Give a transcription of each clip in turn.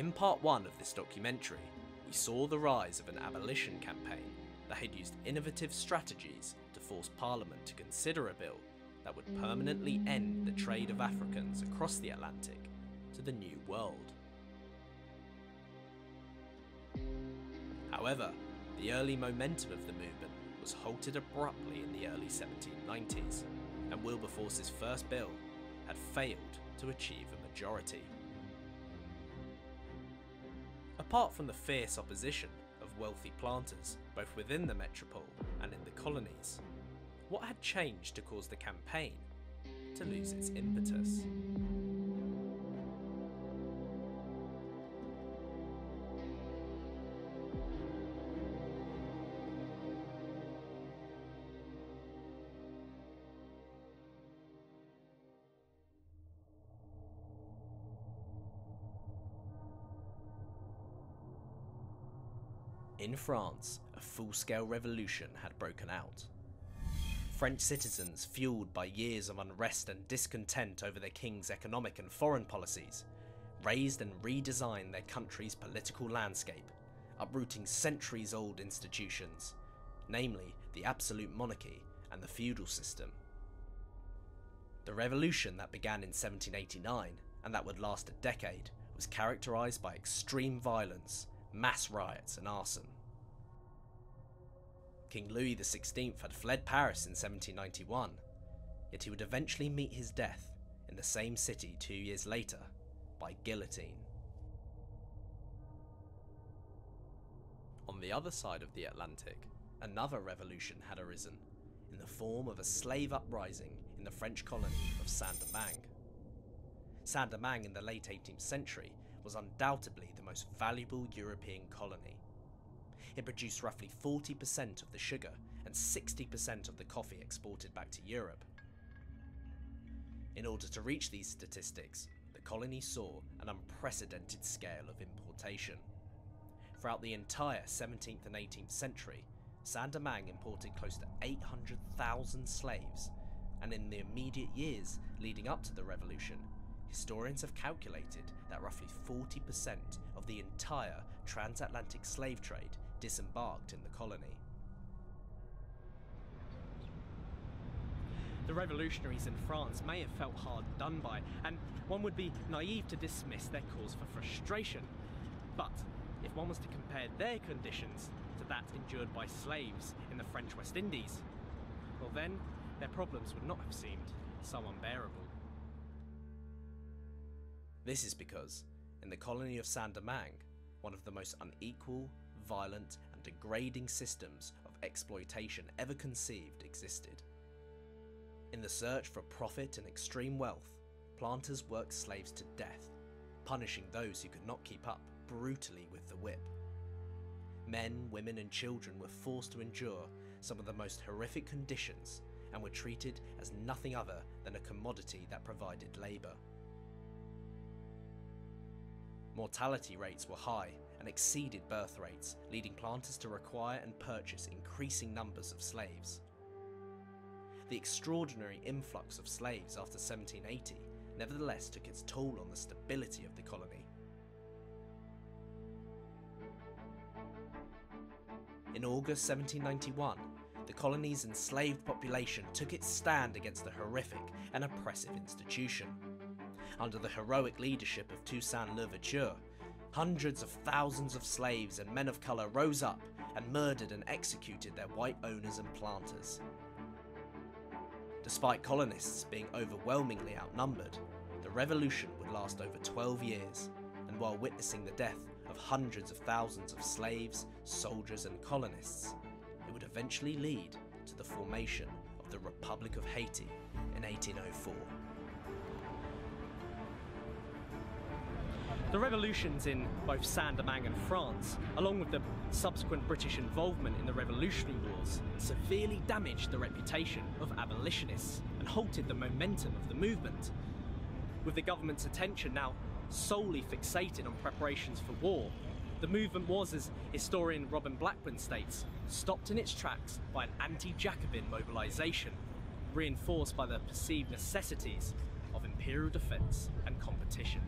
In part one of this documentary, we saw the rise of an abolition campaign that had used innovative strategies to force Parliament to consider a bill that would permanently end the trade of Africans across the Atlantic to the New World. However, the early momentum of the movement was halted abruptly in the early 1790s, and Wilberforce's first bill had failed to achieve a majority. Apart from the fierce opposition of wealthy planters, both within the metropole and in the colonies, what had changed to cause the campaign to lose its impetus? In France, a full-scale revolution had broken out. French citizens, fueled by years of unrest and discontent over their king's economic and foreign policies, raised and redesigned their country's political landscape, uprooting centuries-old institutions, namely the absolute monarchy and the feudal system. The revolution that began in 1789 and that would last a decade was characterised by extreme violence, mass riots and arson. King Louis XVI had fled Paris in 1791, yet he would eventually meet his death in the same city two years later by guillotine. On the other side of the Atlantic, another revolution had arisen in the form of a slave uprising in the French colony of Saint-Domingue. Saint-Domingue in the late 18th century was undoubtedly the most valuable European colony. It produced roughly 40% of the sugar and 60% of the coffee exported back to Europe. In order to reach these statistics, the colony saw an unprecedented scale of importation. Throughout the entire 17th and 18th century, Saint-Domingue imported close to 800,000 slaves, and in the immediate years leading up to the revolution, historians have calculated that roughly 40% of the entire transatlantic slave trade disembarked in the colony. The revolutionaries in France may have felt hard done by, and one would be naive to dismiss their cause for frustration. But if one was to compare their conditions to that endured by slaves in the French West Indies, well then, their problems would not have seemed so unbearable. This is because, in the colony of Saint-Domingue, one of the most unequal, violent and degrading systems of exploitation ever conceived existed. In the search for profit and extreme wealth, planters worked slaves to death, punishing those who could not keep up brutally with the whip. Men, women and children were forced to endure some of the most horrific conditions and were treated as nothing other than a commodity that provided labour. Mortality rates were high and exceeded birth rates, leading planters to require and purchase increasing numbers of slaves. The extraordinary influx of slaves after 1780 nevertheless took its toll on the stability of the colony. In August 1791, the colony's enslaved population took its stand against the horrific and oppressive institution. Under the heroic leadership of Toussaint Louverture, hundreds of thousands of slaves and men of colour rose up and murdered and executed their white owners and planters. Despite colonists being overwhelmingly outnumbered, the revolution would last over 12 years, and while witnessing the death of hundreds of thousands of slaves, soldiers and colonists, it would eventually lead to the formation of the Republic of Haiti in 1804. The revolutions in both Saint-Domingue and France, along with the subsequent British involvement in the Revolutionary Wars, severely damaged the reputation of abolitionists and halted the momentum of the movement. With the government's attention now solely fixated on preparations for war, the movement was, as historian Robin Blackburn states, stopped in its tracks by an anti-Jacobin mobilisation, reinforced by the perceived necessities of imperial defence and competition.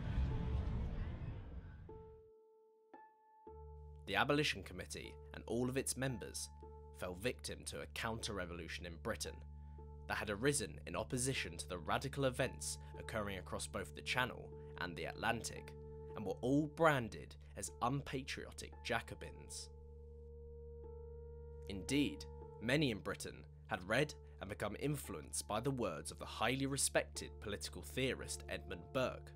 The Abolition Committee and all of its members fell victim to a counter revolution in Britain that had arisen in opposition to the radical events occurring across both the Channel and the Atlantic, and were all branded as unpatriotic Jacobins. Indeed, many in Britain had read and become influenced by the words of the highly respected political theorist Edmund Burke,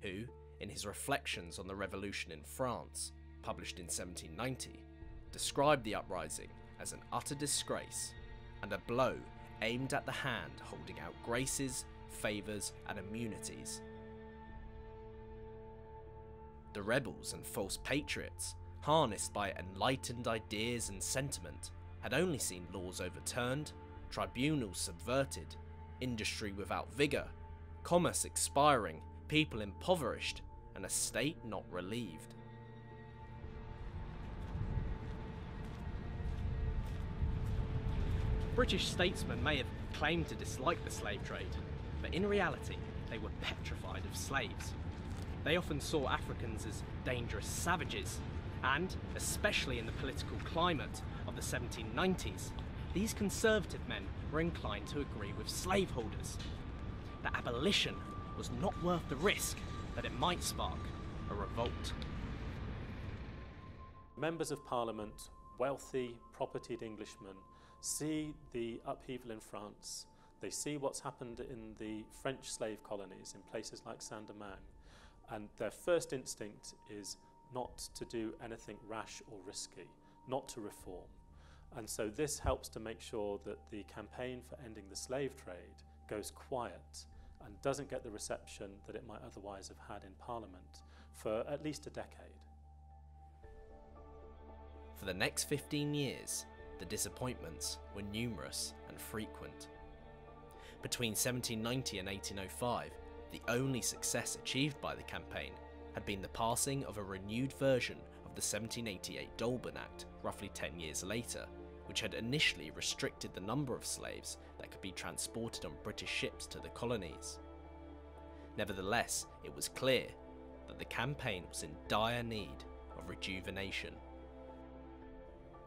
who, in his Reflections on the Revolution in France, published in 1790, described the uprising as an utter disgrace and a blow aimed at the hand holding out graces, favours, and immunities. The rebels and false patriots, harnessed by enlightened ideas and sentiment, had only seen laws overturned, tribunals subverted, industry without vigour, commerce expiring, people impoverished, and a state not relieved. British statesmen may have claimed to dislike the slave trade, but in reality, they were petrified of slaves. They often saw Africans as dangerous savages, and, especially in the political climate of the 1790s, these conservative men were inclined to agree with slaveholders. That abolition was not worth the risk that it might spark a revolt. Members of Parliament, wealthy, propertied Englishmen, see the upheaval in France. They see what's happened in the French slave colonies in places like Saint Domingue, and their first instinct is not to do anything rash or risky, not to reform. And so this helps to make sure that the campaign for ending the slave trade goes quiet and doesn't get the reception that it might otherwise have had in Parliament for at least a decade. For the next 15 years, the disappointments were numerous and frequent. Between 1790 and 1805, the only success achieved by the campaign had been the passing of a renewed version of the 1788 Dolben Act roughly 10 years later, which had initially restricted the number of slaves that could be transported on British ships to the colonies. Nevertheless, it was clear that the campaign was in dire need of rejuvenation.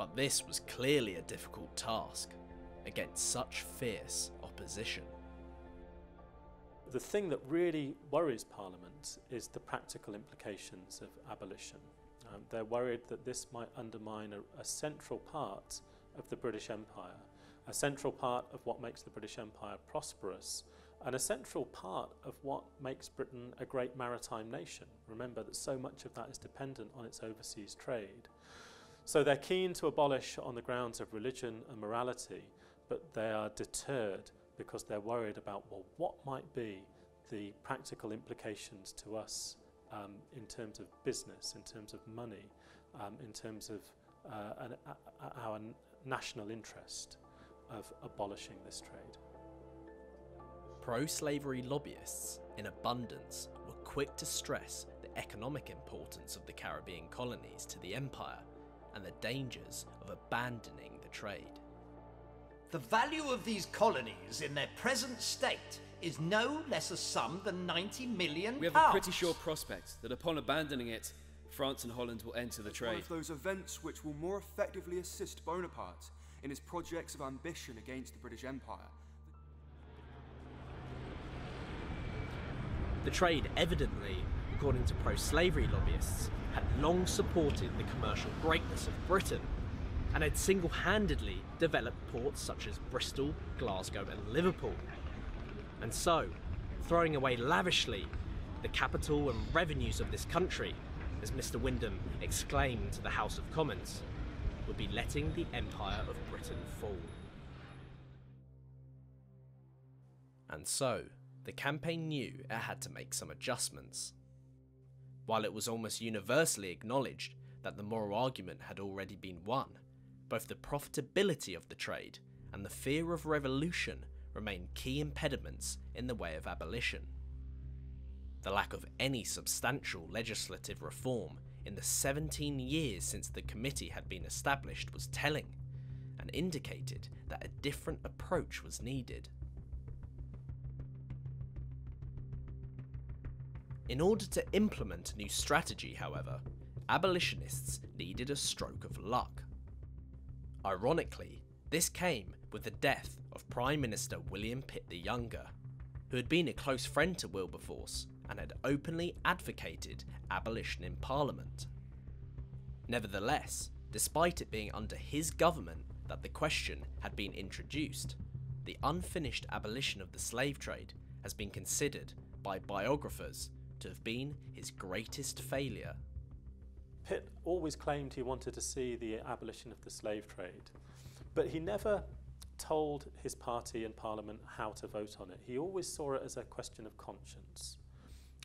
But this was clearly a difficult task against such fierce opposition. The thing that really worries Parliament is the practical implications of abolition. Um, they're worried that this might undermine a, a central part of the British Empire, a central part of what makes the British Empire prosperous, and a central part of what makes Britain a great maritime nation. Remember that so much of that is dependent on its overseas trade. So they're keen to abolish on the grounds of religion and morality, but they are deterred because they're worried about, well, what might be the practical implications to us um, in terms of business, in terms of money, um, in terms of uh, an, uh, our national interest of abolishing this trade. Pro slavery lobbyists, in abundance, were quick to stress the economic importance of the Caribbean colonies to the empire and the dangers of abandoning the trade. The value of these colonies in their present state is no less a sum than 90 million We have pounds. a pretty sure prospect that upon abandoning it, France and Holland will enter the It's one trade. of those events which will more effectively assist Bonaparte in his projects of ambition against the British Empire. The trade evidently, according to pro slavery lobbyists, had long supported the commercial greatness of Britain and had single handedly developed ports such as Bristol, Glasgow, and Liverpool. And so, throwing away lavishly the capital and revenues of this country, as Mr. Windham exclaimed to the House of Commons, would be letting the Empire of Britain fall. And so, the campaign knew it had to make some adjustments. While it was almost universally acknowledged that the moral argument had already been won, both the profitability of the trade and the fear of revolution remained key impediments in the way of abolition. The lack of any substantial legislative reform in the 17 years since the committee had been established was telling, and indicated that a different approach was needed. In order to implement a new strategy, however, abolitionists needed a stroke of luck. Ironically, this came with the death of Prime Minister William Pitt the Younger, who had been a close friend to Wilberforce and had openly advocated abolition in Parliament. Nevertheless, despite it being under his government that the question had been introduced, the unfinished abolition of the slave trade has been considered by biographers to have been his greatest failure. Pitt always claimed he wanted to see the abolition of the slave trade, but he never told his party in Parliament how to vote on it. He always saw it as a question of conscience.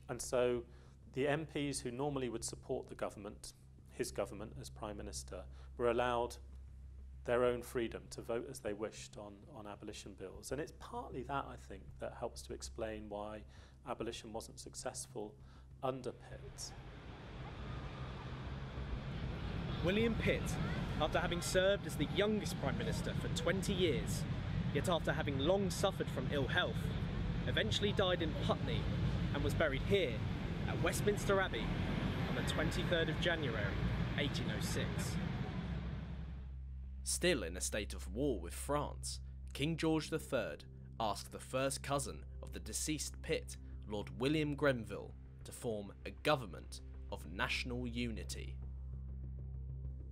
And so the MPs who normally would support the government, his government as Prime Minister, were allowed their own freedom to vote as they wished on, on abolition bills. And it's partly that, I think, that helps to explain why abolition wasn't successful under Pitt. William Pitt, after having served as the youngest Prime Minister for 20 years, yet after having long suffered from ill health, eventually died in Putney and was buried here at Westminster Abbey on the 23rd of January 1806. Still in a state of war with France, King George III asked the first cousin of the deceased Pitt, Lord William Grenville, to form a government of national unity.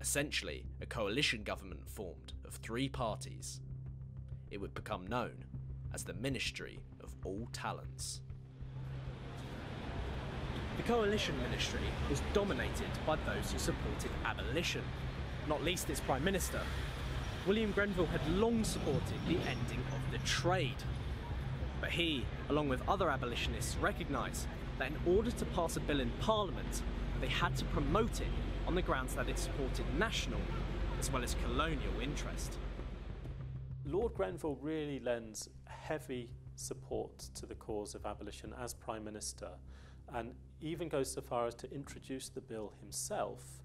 Essentially, a coalition government formed of three parties. It would become known as the Ministry of All Talents. The coalition ministry was dominated by those who supported abolition, not least its Prime Minister. William Grenville had long supported the ending of the trade. But he, along with other abolitionists, recognised that in order to pass a bill in Parliament, they had to promote it on the grounds that it supported national as well as colonial interest. Lord Grenville really lends heavy support to the cause of abolition as Prime Minister and even goes so far as to introduce the bill himself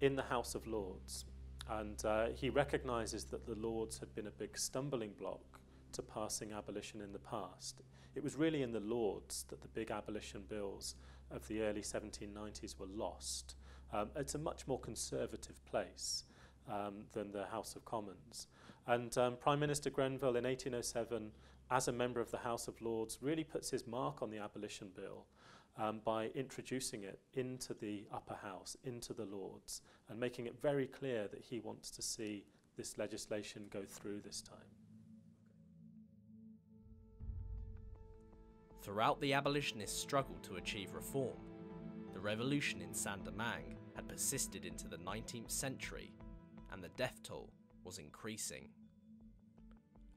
in the House of Lords. And uh, he recognises that the Lords had been a big stumbling block to passing abolition in the past. It was really in the Lords that the big abolition bills of the early 1790s were lost. Um, it's a much more conservative place um, than the House of Commons. And um, Prime Minister Grenville in 1807, as a member of the House of Lords, really puts his mark on the abolition bill um, by introducing it into the upper house, into the Lords, and making it very clear that he wants to see this legislation go through this time. Throughout the abolitionists' struggle to achieve reform, the revolution in Saint-Domingue had persisted into the 19th century, and the death toll was increasing.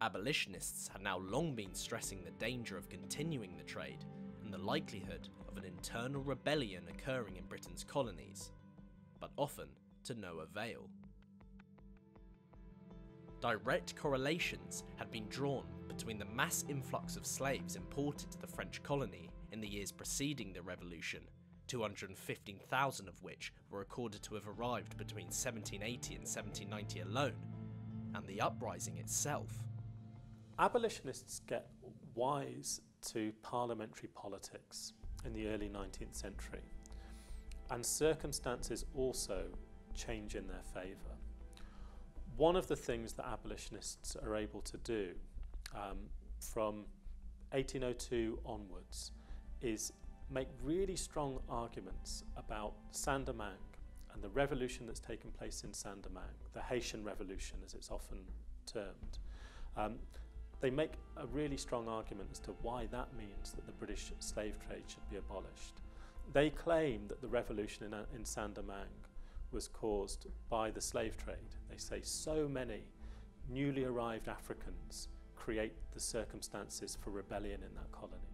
Abolitionists had now long been stressing the danger of continuing the trade and the likelihood of an internal rebellion occurring in Britain's colonies, but often to no avail. Direct correlations had been drawn between the mass influx of slaves imported to the French colony in the years preceding the Revolution, 215,000 of which were recorded to have arrived between 1780 and 1790 alone, and the uprising itself. Abolitionists get wise to parliamentary politics in the early 19th century, and circumstances also change in their favour. One of the things that abolitionists are able to do um, from 1802 onwards is make really strong arguments about Saint-Domingue and the revolution that's taken place in Saint-Domingue, the Haitian Revolution as it's often termed. Um, they make a really strong argument as to why that means that the British slave trade should be abolished. They claim that the revolution in, uh, in Saint-Domingue was caused by the slave trade. They say so many newly arrived Africans create the circumstances for rebellion in that colony.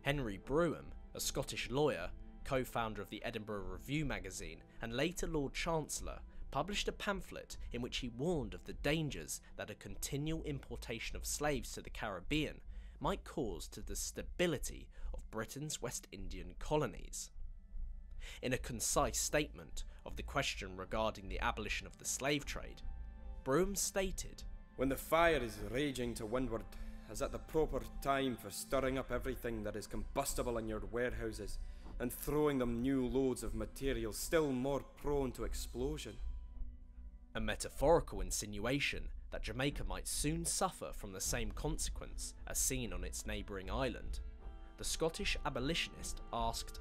Henry Brougham, a Scottish lawyer, co founder of the Edinburgh Review magazine, and later Lord Chancellor, published a pamphlet in which he warned of the dangers that a continual importation of slaves to the Caribbean might cause to the stability of Britain's West Indian colonies. In a concise statement of the question regarding the abolition of the slave trade, Brougham stated When the fire is raging to windward, is at the proper time for stirring up everything that is combustible in your warehouses and throwing them new loads of material still more prone to explosion. A metaphorical insinuation that Jamaica might soon suffer from the same consequence as seen on its neighbouring island. The Scottish abolitionist asked,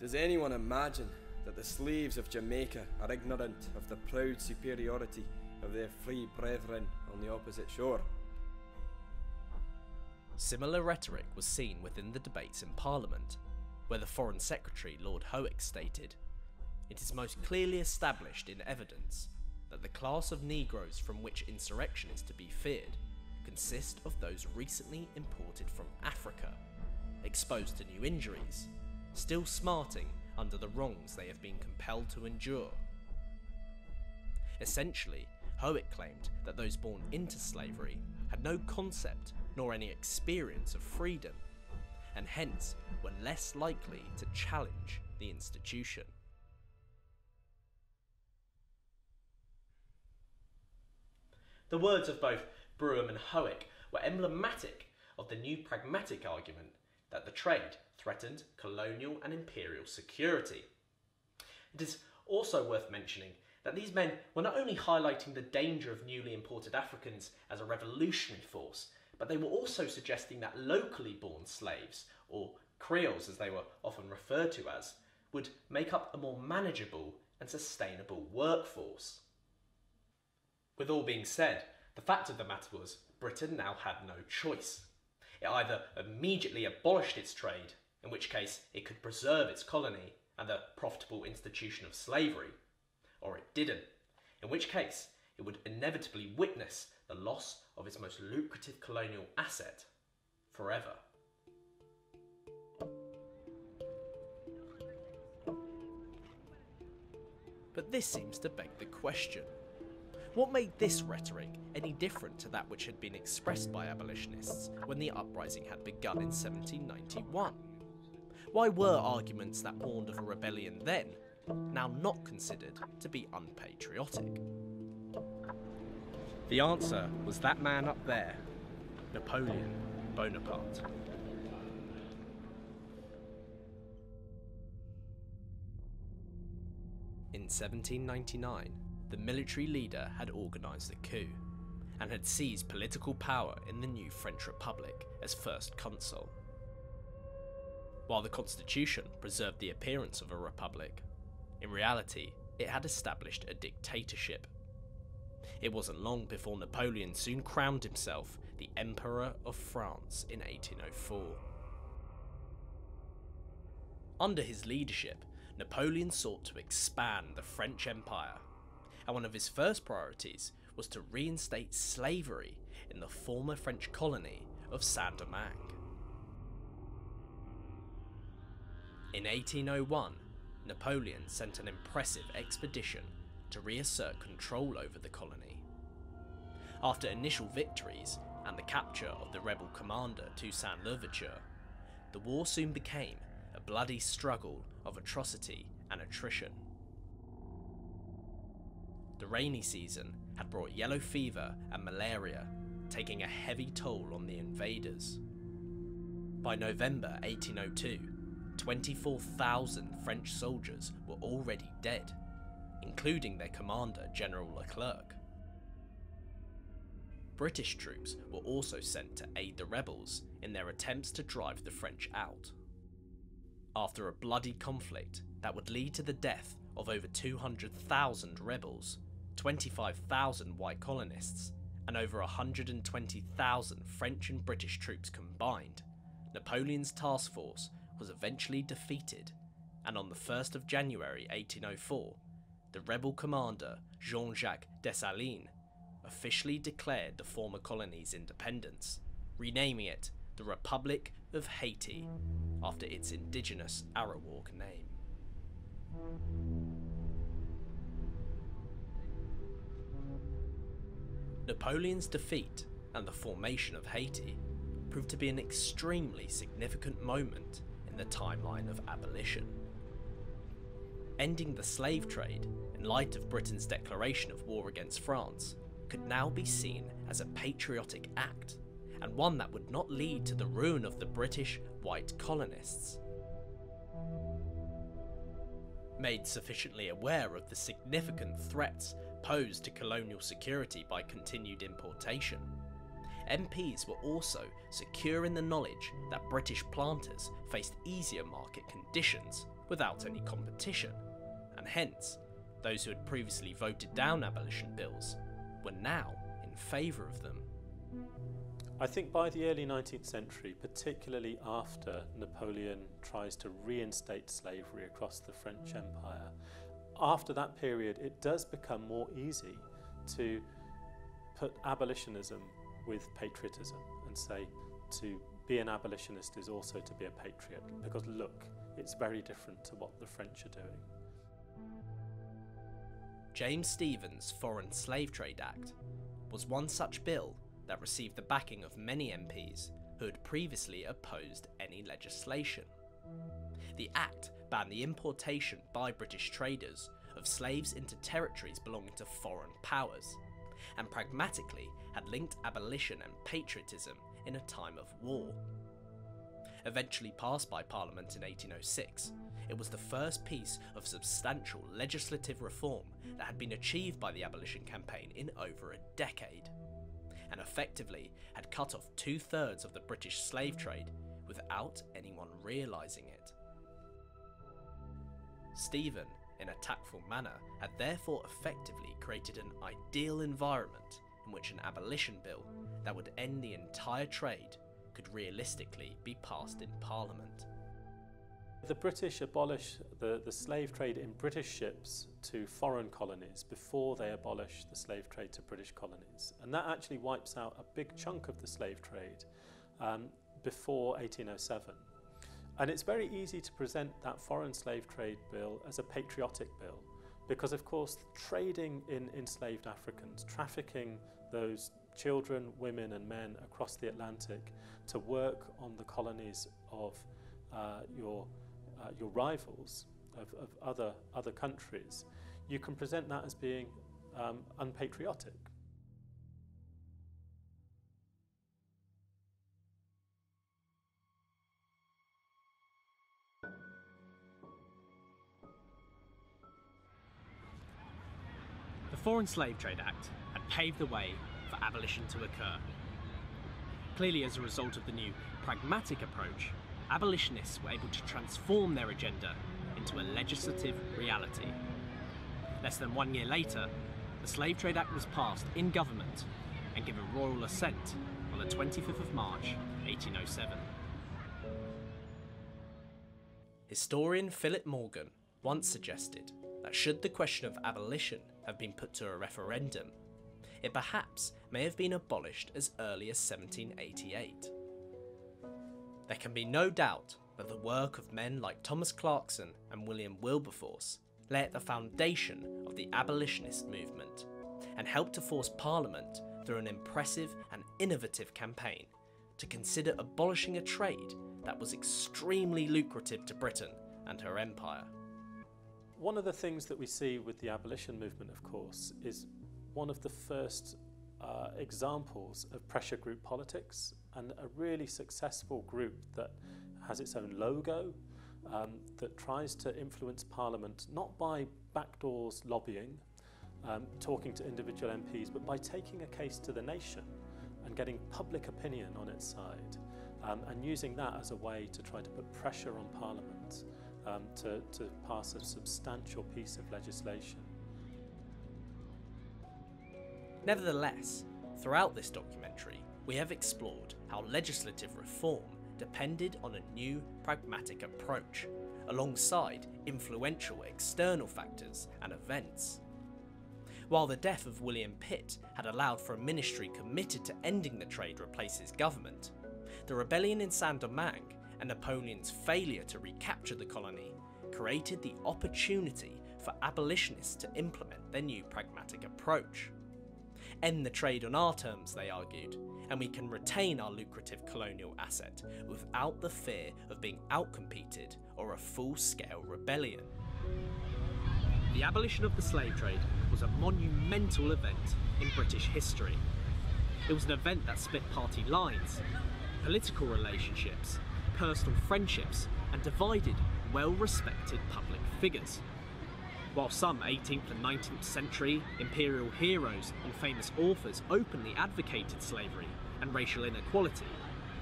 Does anyone imagine that the slaves of Jamaica are ignorant of the proud superiority of their free brethren on the opposite shore? Similar rhetoric was seen within the debates in Parliament, where the Foreign Secretary Lord Howick stated, It is most clearly established in evidence that the class of Negroes from which insurrection is to be feared consist of those recently imported from Africa, exposed to new injuries, still smarting under the wrongs they have been compelled to endure. Essentially, Howick claimed that those born into slavery had no concept nor any experience of freedom, and hence were less likely to challenge the institution. The words of both Brougham and Howick were emblematic of the new pragmatic argument that the trade threatened colonial and imperial security. It is also worth mentioning that these men were not only highlighting the danger of newly imported Africans as a revolutionary force, but they were also suggesting that locally born slaves, or Creoles as they were often referred to as, would make up a more manageable and sustainable workforce. With all being said, the fact of the matter was Britain now had no choice. It either immediately abolished its trade, in which case it could preserve its colony and the profitable institution of slavery, or it didn't, in which case it would inevitably witness the loss of its most lucrative colonial asset forever. But this seems to beg the question what made this rhetoric any different to that which had been expressed by abolitionists when the uprising had begun in 1791? Why were arguments that warned of a rebellion then now not considered to be unpatriotic? The answer was that man up there, Napoleon Bonaparte. In 1799, the military leader had organised a coup and had seized political power in the new French Republic as first consul. While the constitution preserved the appearance of a republic, in reality it had established a dictatorship. It wasn't long before Napoleon soon crowned himself the Emperor of France in 1804. Under his leadership, Napoleon sought to expand the French Empire and one of his first priorities was to reinstate slavery in the former French colony of Saint Domingue. In 1801, Napoleon sent an impressive expedition to reassert control over the colony. After initial victories and the capture of the rebel commander Toussaint Louverture, the war soon became a bloody struggle of atrocity and attrition. The rainy season had brought yellow fever and malaria, taking a heavy toll on the invaders. By November 1802, 24,000 French soldiers were already dead, including their commander, General Leclerc. British troops were also sent to aid the rebels in their attempts to drive the French out. After a bloody conflict that would lead to the death of over 200,000 rebels, 25,000 white colonists, and over 120,000 French and British troops combined, Napoleon's task force was eventually defeated, and on the 1st of January 1804, the rebel commander Jean Jacques Dessalines officially declared the former colony's independence, renaming it the Republic of Haiti after its indigenous Arawak name. Napoleon's defeat and the formation of Haiti proved to be an extremely significant moment in the timeline of abolition. Ending the slave trade, in light of Britain's declaration of war against France, could now be seen as a patriotic act, and one that would not lead to the ruin of the British white colonists. Made sufficiently aware of the significant threats posed to colonial security by continued importation, MPs were also secure in the knowledge that British planters faced easier market conditions without any competition, and hence, those who had previously voted down abolition bills were now in favour of them. I think by the early 19th century, particularly after Napoleon tries to reinstate slavery across the French Empire, after that period, it does become more easy to put abolitionism with patriotism and say to be an abolitionist is also to be a patriot because look, it's very different to what the French are doing. James Stephen's Foreign Slave Trade Act was one such bill that received the backing of many MPs who had previously opposed any legislation. The Act banned the importation by British traders of slaves into territories belonging to foreign powers, and pragmatically had linked abolition and patriotism in a time of war. Eventually passed by Parliament in 1806, it was the first piece of substantial legislative reform that had been achieved by the abolition campaign in over a decade, and effectively had cut off two thirds of the British slave trade without anyone realising it. Stephen, in a tactful manner, had therefore effectively created an ideal environment in which an abolition bill that would end the entire trade could realistically be passed in Parliament. The British abolish the, the slave trade in British ships to foreign colonies before they abolish the slave trade to British colonies. And that actually wipes out a big chunk of the slave trade um, before 1807. And it's very easy to present that foreign slave trade bill as a patriotic bill because, of course, trading in enslaved Africans, trafficking those children, women, and men across the Atlantic to work on the colonies of uh, your, uh, your rivals of, of other, other countries, you can present that as being um, unpatriotic. Foreign Slave Trade Act had paved the way for abolition to occur. Clearly, as a result of the new pragmatic approach, abolitionists were able to transform their agenda into a legislative reality. Less than one year later, the Slave Trade Act was passed in government and given royal assent on the 25th of March 1807. Historian Philip Morgan once suggested that should the question of abolition have been put to a referendum, it perhaps may have been abolished as early as 1788. There can be no doubt that the work of men like Thomas Clarkson and William Wilberforce lay at the foundation of the abolitionist movement and helped to force Parliament through an impressive and innovative campaign to consider abolishing a trade that was extremely lucrative to Britain and her empire. One of the things that we see with the abolition movement, of course, is one of the first uh, examples of pressure group politics and a really successful group that has its own logo, um, that tries to influence Parliament not by backdoors lobbying, um, talking to individual MPs, but by taking a case to the nation and getting public opinion on its side um, and using that as a way to try to put pressure on Parliament um, to, to pass a substantial piece of legislation. Nevertheless, throughout this documentary, we have explored how legislative reform depended on a new pragmatic approach, alongside influential external factors and events. While the death of William Pitt had allowed for a ministry committed to ending the trade replace his government, the rebellion in Saint-Domingue and Napoleon's failure to recapture the colony created the opportunity for abolitionists to implement their new pragmatic approach. End the trade on our terms, they argued, and we can retain our lucrative colonial asset without the fear of being outcompeted or a full scale rebellion. The abolition of the slave trade was a monumental event in British history. It was an event that split party lines, political relationships, personal friendships, and divided well respected public figures. While some 18th and 19th century imperial heroes and famous authors openly advocated slavery and racial inequality,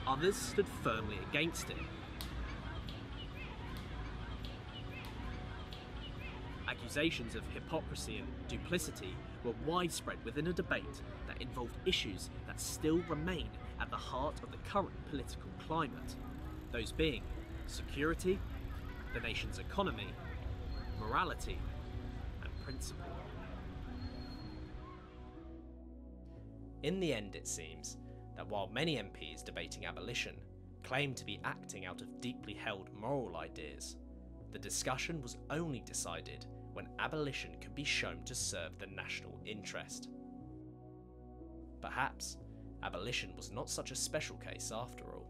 others stood firmly against it. Accusations of hypocrisy and duplicity were widespread within a debate that involved issues that still remain at the heart of the current political climate, those being security, the nation's economy, morality, and principle. In the end, it seems that while many MPs debating abolition claim to be acting out of deeply held moral ideas, the discussion was only decided when abolition could be shown to serve the national interest. Perhaps abolition was not such a special case after all.